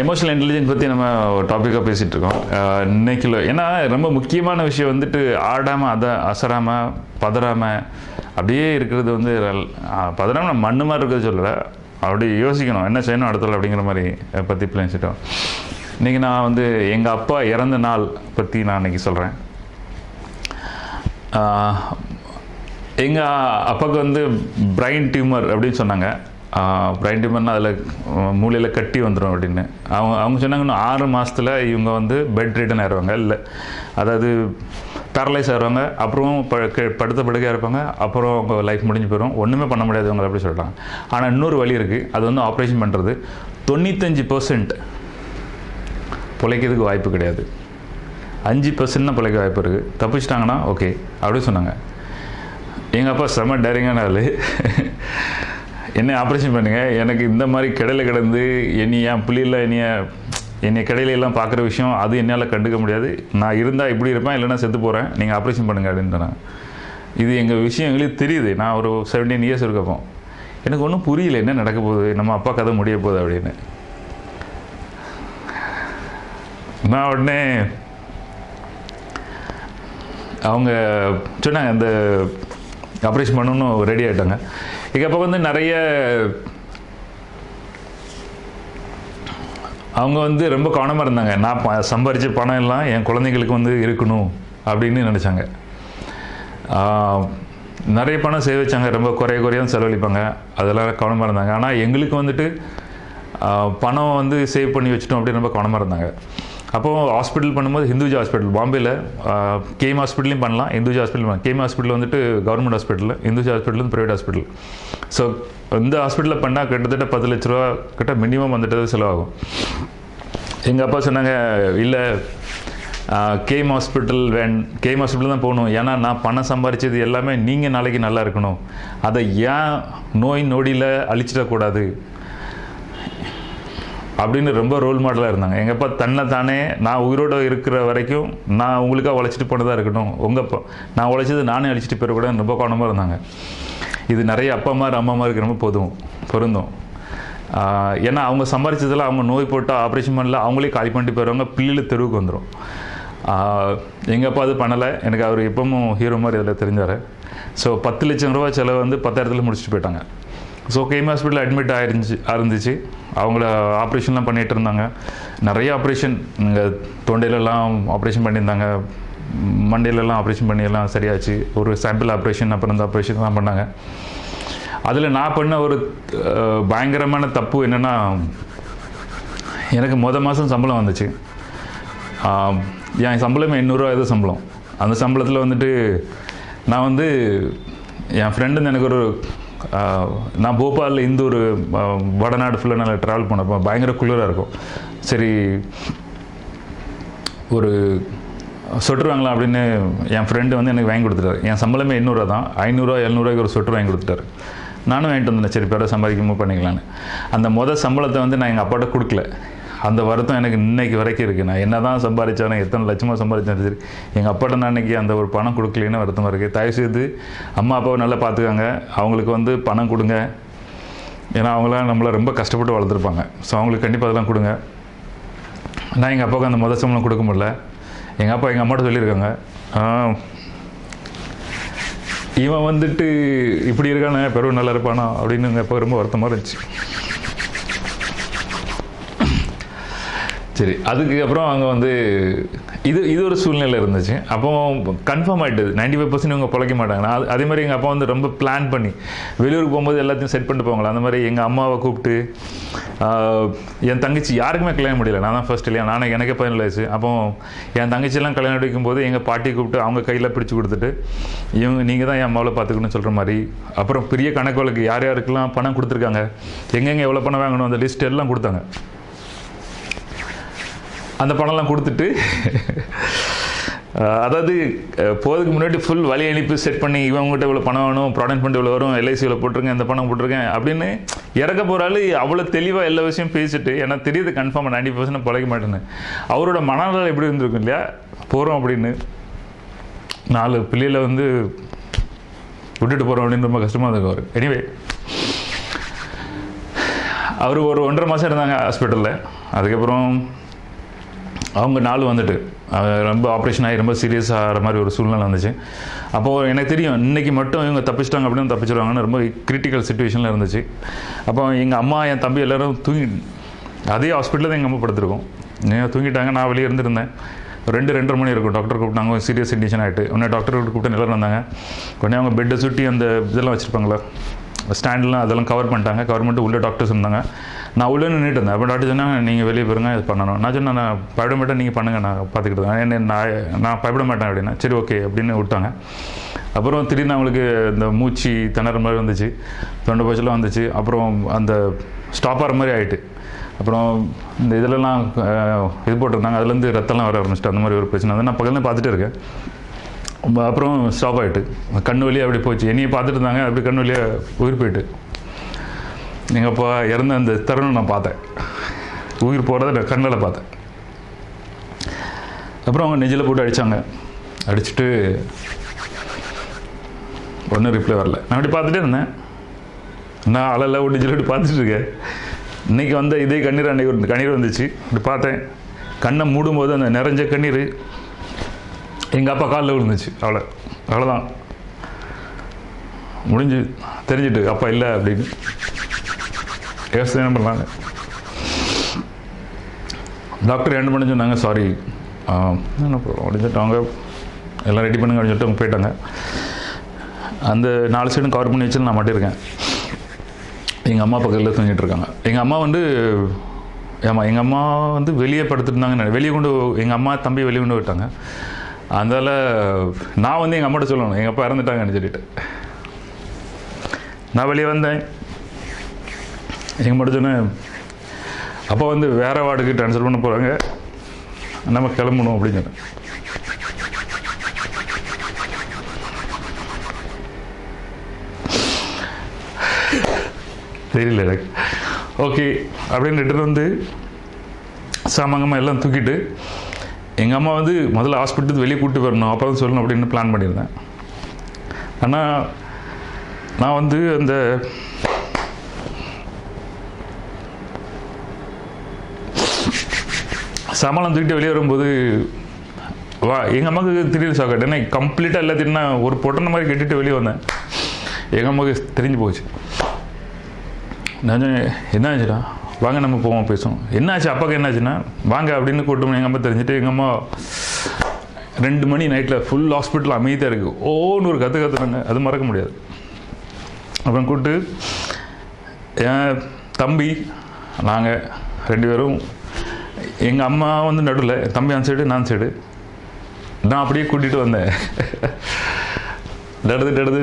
Emotional intelligence பற்றி நம்ம டாப்பிக்காக பேசிகிட்டு இருக்கோம் ஆஹ் இன்னைக்கு இல்லை. ஏன்னா ரொம்ப முக்கியமான விஷயம் வந்துட்டு ஆடாமல் அதை அசராமல் பதறாமல் அப்படியே இருக்கிறது வந்து பதறாமல் ஆஹ் மண்ணு மாதிரி இருக்கிறது சொல்லலை. அப்படி யோசிக்கணும். என்ன செய்யணும் அடுத்தல அப்படிங்கிற மாதிரி பற்றி பேசிட்டோம் இன்றைக்கி நான் வந்து எங்கள் அப்பா இறந்த நாள் பற்றி நான் இன்னைக்கு சொல்கிறேன் எங்கள் அப்பாவுக்கு வந்து பிரைன் டியூமர் அப்படின்னு சொன்னாங்க. பிரைன் டியூமர்னால் அதில் மூளையில் கட்டி வந்துடும் அப்படின்னு. அவங்க அவங்க சொன்னாங்க இன்னும் ஆறு மாதத்தில் இவங்க வந்து பெட் ரிட்டன் ஆயிடுவாங்க இல்லை அதாவது பேரலைஸ் ஆயிடுவாங்க அப்புறம் ப க- படுத்த படுக்கையாக இருப்பாங்க. அப்புறம் அவங்க லைஃப் முடிஞ்சு போயிடும் ஒன்றுமே பண்ண முடியாது அவங்க அப்படி சொல்லிட்டாங்க ஆனால் இன்னொரு வழி இருக்குது அது வந்து ஆப்ரேஷன் பண்ணுறது தொண்ணூத்தஞ்சு பர்சன்ட் பிழைக்கிறதுக்கு வாய்ப்பு கிடையாது. அஞ்சு பர்சன்ட் தான் பிழைக்க வாய்ப்பு இருக்குது தப்பிச்சிட்டாங்கன்னா ஓகே அப்படின்னு சொன்னாங்க. எங்கள் அப்பா செம்ம டேரிங்கான ஆள். என்ன ஆப்ரேஷன் பண்ணுங்க? எனக்கு இந்த மாதிரி கடையில் கிடந்து என்னை என் புள்ளியில் என்னைய என்னை கடையில எல்லாம் பார்க்குற விஷயம் அது என்னால் கண்டுக்க முடியாது. நான் இருந்தால் இப்படி இருப்பேன் இல்லைனா செத்து போகிறேன் நீங்கள் ஆப்ரேஷன் பண்ணுங்க அப்படின்ட்டு இது எங்கள் விஷயம் எங்களுக்கு தெரியுது. நான் ஒரு செவன்டீன் இயர்ஸ் இருக்கப்போ. எனக்கு ஒன்றும் புரியல என்ன நடக்க போகுது? நம்ம அப்பா கதை முடிய போகுது அப்படின்னு. நான் உடனே அவங்க சொன்னாங்க இந்த ஆப்ரேஷன் பண்ணணும் ரெடி ஆகிட்டாங்க எங்கள் வந்து நிறைய அவங்க வந்து ரொம்ப கவனமாக இருந்தாங்க. நான் ப சம்பாரித்த பணம் எல்லாம் என் குழந்தைங்களுக்கு வந்து இருக்கணும் அப்படின்னு நினச்சாங்க. நிறைய பணம் சேவ் வச்சாங்க ரொம்ப குறைய குறையாக செலவழிப்பாங்க. அதெல்லாம் கவனமாக இருந்தாங்க. ஆனால் எங்களுக்கு வந்துட்டு பணம் வந்து சேவ் பண்ணி வச்சுட்டோம் அப்படின்னு ரொம்ப கவனமாக இருந்தாங்க. அப்போது ஹாஸ்பிட்டல் பண்ணும்போது ஹிந்துஜா ஹாஸ்பிட்டல் பாம்பேயில் கேம் ஹாஸ்பிட்டலையும் பண்ணலாம். இந்துஜா ஹாஸ்பிட்டல் பண்ணலாம். கேம் ஹாஸ்பிட்டல் வந்துட்டு கவர்மெண்ட் ஹாஸ்பிட்டல் இந்துஜா ஹாஸ்பிட்டல் வந்து ப்ரைவேட் ஹாஸ்பிட்டல் ஸோ இந்த ஹாஸ்பிட்டலில் பண்ணால் கிட்டத்தட்ட பத்து லட்ச ரூபா கிட்ட மினிமம் வந்துட்டு செலவாகும். எங்கள் அப்பா சொன்னாங்க இல்லை கேம் ஹாஸ்பிட்டல் வேன் கேம் ஹாஸ்பிட்டல் தான் போகணும். ஏன்னா நான் பணம் சம்பாரிச்சது எல்லாமே நீங்கள் நாளைக்கு நல்லா இருக்கணும். அதை ஏன் நோய் நொடியில் அழிச்சிடக்கூடாது? அப்படின்னு ரொம்ப ரோல் மாடலாக இருந்தாங்க. எங்கள் அப்பா தன்னை தானே நான் உயிரோடு இருக்கிற வரைக்கும் நான் உங்களுக்காக உழைச்சிட்டு போனதாக இருக்கட்டும். உங்கள் அப்பா நான் உழைச்சது நானே அழிச்சிட்டு போயிடக்கூடாது ரொம்ப கவனமாக இருந்தாங்க. இது நிறைய அப்பா மாதிரி அம்மா மாதிரி ரொம்ப பொதுவும் பொருந்தும். ஏன்னா அவங்க சம்பாரிச்சதில் அவங்க நோய் போட்டு ஆப்ரேஷன் பண்ணல அவங்களே காலி பண்ணிட்டு போயிடுவாங்க பிள்ளைகள் தெருவுக்கு வந்துடும் எங்கள் அப்பா அது பண்ணலை? எனக்கு அவர் எப்பவும் ஹீரோ மாதிரி இதில் தெரிஞ்சார். ஸோ பத்து லட்சம் ரூபா செலவு வந்து பத்தாயிரத்தில் முடிச்சுட்டு போயிட்டாங்க. ஸோ கேம் ஹாஸ்பிட்டலில் அட்மிட் ஆயிருந்துச்சு இருந்துச்சு அவங்கள ஆப்ரேஷன்லாம் பண்ணிகிட்டு இருந்தாங்க. நிறைய ஆப்ரேஷன் இங்கே தொண்டையிலலாம் ஆப்ரேஷன் பண்ணியிருந்தாங்க. மண்டையிலலாம் ஆப்ரேஷன் பண்ணியெல்லாம் சரியாச்சு. ஒரு சாம்பிள் ஆப்ரேஷன் அப்புறம் இந்த ஆப்ரேஷன்லாம் பண்ணாங்க. அதில் நான் பண்ண ஒரு பயங்கரமான தப்பு என்னென்னா எனக்கு மொதல் மாதம் சம்பளம் வந்துச்சு. என் சம்பளமே எண்ணூறுரூவா ஏதோ சம்பளம். அந்த சம்பளத்தில் வந்துட்டு நான் வந்து என் ஃப்ரெண்டு எனக்கு ஒரு நான் போபாலில் இந்த ஒரு வடநாடு ஃபுல்லாக நல்லா ட்ராவல் பண்ணப்போ பயங்கர குளிராக இருக்கும். சரி ஒரு சொட்டர் வாங்கலாம் அப்படின்னு என் ஃப்ரெண்டு வந்து எனக்கு வாங்கி கொடுத்துட்டாரு. என் சம்பளமே எண்ணூறுவா தான். ஐநூறுரூவா எழுநூறுவாய்க்கு ஒரு சொட்டர் வாங்கி கொடுத்துட்டாரு. நானும் வாங்கிட்டு வந்தேன். சரி பேர சம்பாதிக்கும்போது பண்ணிக்கலான்னு அந்த மொதல் சம்பளத்தை வந்து நான் எங்கள் அப்பாட்ட கொடுக்கல. அந்த வருத்தம் எனக்கு இன்னைக்கு வரைக்கும் இருக்குது நான் என்ன தான் சம்பாதிச்சாலும் எத்தனை லட்சமாக சம்பாதிச்சாலும் சரி எங்கள் அப்பாட்ட நான் இன்னைக்கு அந்த ஒரு பணம் கொடுக்கலன்னு வருத்தமாக இருக்குது தயவு செய்து அம்மா அப்பாவை நல்லா பார்த்துக்காங்க. அவங்களுக்கு வந்து பணம் கொடுங்க. ஏன்னா அவங்களாம் நம்மளை ரொம்ப கஷ்டப்பட்டு வளர்த்துருப்பாங்க. ஸோ அவங்களுக்கு கண்டிப்பாக அதெல்லாம் கொடுங்க. நான் எங்கள் அப்பாவுக்கு அந்த மொதல் சம்பளம் கொடுக்க முடியல. எங்கள் அப்பா எங்கள் அம்மாட்ட சொல்லியிருக்காங்க. இவன் வந்துட்டு இப்படி இருக்கானே பெரும் நல்லா இருப்பானா அப்படின்னு எங்கள் அப்பா ரொம்ப வருத்தமாக இருந்துச்சு. சரி அதுக்கப்புறம் அங்கே வந்து இது இது ஒரு சூழ்நிலை இருந்துச்சு. அப்போ கன்ஃபார்ம் ஆகிட்டது நைன்டி ஃபைவ் பர்சன்ட் இவங்க பிழைக்க மாட்டாங்க அது- அதே மாதிரி எங்கள் அப்பா வந்து ரொம்ப பிளான் பண்ணி வெளியூருக்கு போகும்போது எல்லாத்தையும் செட் பண்ணிட்டு போவாங்களா? அந்த மாதிரி எங்கள் அம்மாவை கூப்பிட்டு என் தங்கச்சி யாருக்குமே கல்யாணம் முடியல. நான் தான் ஃபர்ஸ்ட் இல்லையா? நானே எனக்கே பதினேழு வயசு. அப்போ என் தங்கச்சியெல்லாம் கல்யாணம் அடிக்கும் போது எங்கள் பாட்டி கூப்பிட்டு அவங்க கையில் பிடிச்சி கொடுத்துட்டு இவங்க நீங்கள் தான் என் அம்மாவை பார்த்துக்கணும்னு சொல்கிற மாதிரி. அப்புறம் பெரிய கணக்கு வழக்கு யார் யாருக்கெல்லாம் பணம் கொடுத்துருக்காங்க? எங்கெங்கே எவ்வளோ பணம் வாங்கணும்? அந்த லிஸ்ட் எல்லாம் கொடுத்தாங்க. அந்த பணம்லாம் கொடுத்துட்டு அதாவது போகிறதுக்கு முன்னாடி ஃபுல் வழி அனுப்பி செட் பண்ணி இவங்ககிட்ட இவ்வளோ பணம் வேணும் ப்ராடக்ட் ஃபண்ட் இவ்வளோ வரும் எல்ஐசி இவ்வளோ போட்டிருக்கேன் இந்த பணம் போட்டிருக்கேன் அப்படின்னு இறக்க போகிறாள் அவ்வளோ தெளிவாக எல்லா விஷயம் பேசிட்டு ஏன்னா தெரியுது கன்ஃபார்மாக நைன்டி பர்சன்ட் பழக மாட்டேன்னு. அவரோட மனநிலை எப்படி இருந்திருக்கும் இல்லையா? போகிறோம் அப்படின்னு. நாலு பிள்ளைகளை வந்து விட்டுட்டு போகிறோம் அப்படின்னு ரொம்ப கஷ்டமாக இருக்கும் அவர். எனிவே அவர் ஒரு ஒன்றரை மாதம் இருந்தாங்க ஹாஸ்பிட்டலில் அதுக்கப்புறம் அவங்க நாள் வந்துட்டு. ரொம்ப ஆப்ரேஷன் ஆகி ரொம்ப சீரியஸ் ஆகிற மாதிரி ஒரு சூழ்நிலை வந்துச்சு. அப்போது எனக்கு தெரியும் இன்றைக்கி மட்டும் இவங்க தப்பிச்சிட்டாங்க அப்படின்னு தப்பிச்சிருவாங்கன்னு ரொம்ப கிரிட்டிக்கல் சுச்சுவேஷனில் இருந்துச்சு. அப்போ எங்கள் அம்மா என் தம்பி எல்லோரும் தூங்கி அதே ஹாஸ்பிட்டலில் தான் எங்கள் அம்மா படுத்துருக்கோம். நீங்கள் தூங்கிட்டாங்க. நான் வெளியே இருந்திருந்தேன். ரெண்டு ரெண்டரை மணி இருக்கும். டாக்டர் கூப்பிட்டாங்க சீரியஸ் கண்டிஷன் ஆகிட்டு உடனே டாக்டர் கூப்பிட்டு எல்லோரும் வந்தாங்க. உடனே அவங்க பெட்டை சுட்டி அந்த இதெல்லாம் வச்சுருப்பாங்களா ஸ்டாண்ட்லாம் அதெல்லாம் கவர் பண்ணிட்டாங்க. கவர் பண்ணிட்டு உள்ளே டாக்டர்ஸ் இருந்தாங்க. நான் உள்ளே நின்றுட்டு இருந்தேன் அப்போ டாக்டர் சொன்னாங்க நீங்கள் வெளியே போயிருங்க இது பண்ணணும். நான் சொன்னேன் நான் பயப்பட மாட்டேன் நீங்கள் பண்ணுங்கள் நான் பார்த்துக்கிட்டு தான் என்ன நான் நான் பயப்பட மாட்டேன் அப்படின்னா சரி ஓகே அப்படின்னு விட்டாங்க. அப்புறம் திடீர்னு அவங்களுக்கு இந்த மூச்சு திணற மாதிரி வந்துச்சு தொண்டை போச்செல்லாம் வந்துச்சு. அப்புறம் அந்த ஸ்டாப் ஆகிற மாதிரி ஆகிட்டு அப்புறம் இந்த இதிலலாம் இது போட்டிருந்தாங்க. அதுலேருந்து ரத்தம்லாம் வர ஆரம்பிச்சிட்டு அந்த மாதிரி ஒரு பிரச்சனை வந்து நான் பக்கத்தில் பார்த்துட்டு இருக்கேன். அப்புறம் ஸ்டாப் ஆகிட்டு கண் வழியாக அப்படி போச்சு. என்னையை பார்த்துட்டு இருந்தாங்க அப்படி கண் வழியாக உயிர் போயிட்டு. எங்கள் அப்பா இறந்த அந்த தருணம் நான் பார்த்தேன். உயிர் போகிறத நான் கண்ணில் பார்த்தேன். அப்புறம் அவங்க நெஞ்சில் போட்டு அடித்தாங்க அடிச்சுட்டு ஒன்றும் ரிப்ளை வரல. நான் அப்படி பார்த்துட்டே இருந்தேன். நான் அழல ஒன்று சொல்லிட்டு பார்த்துட்டு இருக்கேன். இன்னைக்கு வந்த இதே கண்ணீர் அன்னைக்கு ஒரு கண்ணீர் வந்துச்சு. இப்படி பார்த்தேன். கண்ணை மூடும்போது அந்த நிறைஞ்ச கண்ணீர் எங்கள் அப்பா காலில் விழுந்துச்சு. அவ்வளோ அவ்வளோதான் முடிஞ்சு தெரிஞ்சுட்டு அப்பா இல்லை அப்படின்னு. யோசனை பண்ணலாங்க டாக்டர் என்ன பண்ண சொன்னாங்க சாரி என்ன அப்படின்னு அவங்க எல்லாம் ரெடி பண்ணுங்க அப்படின்னு சொல்லிட்டு அவங்க போயிட்டாங்க. அந்த நாலு சைடும் கவர் பண்ணி வச்சு நான் மட்டும் இருக்கேன் எங்கள் அம்மா பக்கத்தில் தூங்கிட்டு இருக்காங்க. எங்கள் அம்மா வந்து ஆமாம் எங்கள் அம்மா வந்து வெளியே படுத்துருந்தாங்க வெளியே கொண்டு எங்கள் அம்மா தம்பி வெளியே கொண்டு விட்டாங்க அதனால் நான் வந்து எங்கள் அம்மாட்ட சொல்லணும். எங்கள் அப்பா இறந்துட்டாங்கன்னு சொல்லிட்டு. நான் வெளியே வந்தேன். எங்கள் மட்டும் அப்போ வந்து வேறு வார்டுக்கு ட்ரான்ஸ்ஃபர் பண்ண போகிறாங்க நம்ம கிளம்பணும் அப்படின்னு சொன்னேன் தெரியல எனக்கு. ஓகே அப்படின்னு ரிட்டர்ன் வந்து சாமாங்கம்மா எல்லாம் தூக்கிட்டு எங்கள் அம்மா வந்து முதல்ல ஹாஸ்பிட்டலுக்கு வெளியே கூப்பிட்டு வரணும். அப்போ தான் சொல்லணும் அப்படின்னு பிளான் பண்ணியிருந்தேன். ஆனால் நான் வந்து அந்த சம்பளம் தூக்கிட்டு வெளியே வரும்போது வா எங்கள் அம்மாவுக்கு திடீர்னு ஷாக் ஏன்னா கம்ப்ளீட்டாக எல்லாத்தையும் நான் ஒரு பொட்டன மாதிரி கட்டிட்டு வெளியே வந்தேன். எங்கள் அம்மாவுக்கு தெரிஞ்சு போச்சு. நான் என்ன ஆச்சுடா? வாங்க நம்ம போவோம் பேசுவோம். என்னாச்சு அப்பாவுக்கு என்னாச்சுன்னா வாங்க அப்படின்னு கூட்டணும் எங்கள் அம்மா தெரிஞ்சுட்டு எங்கள் அம்மா ரெண்டு மணி நைட்டில் ஃபுல் ஹாஸ்பிட்டல் அமைதியாக இருக்குது ஓன்னு ஒரு கற்று கற்றுறாங்க அது மறக்க முடியாது. அப்புறம் கூப்பிட்டு என் தம்பி நாங்கள் ரெண்டு பேரும் எங்கள் அம்மா வந்து நடுவில் தம்பி அந்த சைடு நான் சைடு நான் அப்படியே கூட்டிகிட்டு வந்தேன். நடந்து நடந்து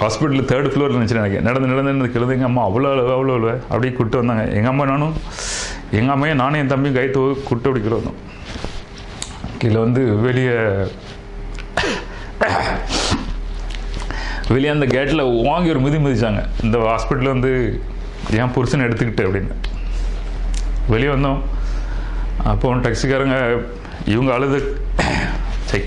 ஹாஸ்பிட்டலில் தேர்ட் ஃப்ளோர் இருந்துச்சு எனக்கு. நடந்து நடந்து நடந்து கிழந்து எங்கள் அம்மா அவ்வளோ அழுவ அவ்வளோ அளவு அப்படியே கூப்பிட்டு வந்தாங்க. எங்கள் அம்மா நானும் எங்கள் அம்மையும் நானும் என் தம்பியும் கை தூ கூட்டு அப்படி வந்தோம் கீழே வந்து வெளியே வெளியே அந்த கேட்டில் வாங்கி ஒரு மிதி மிதிச்சாங்க. இந்த ஹாஸ்பிட்டலில் வந்து என் புருஷனை எடுத்துக்கிட்டு அப்படின்னு. வெளியே வந்தோம். அப்போ டாக்ஸிக்காரங்க இவங்க அழுது. சரி.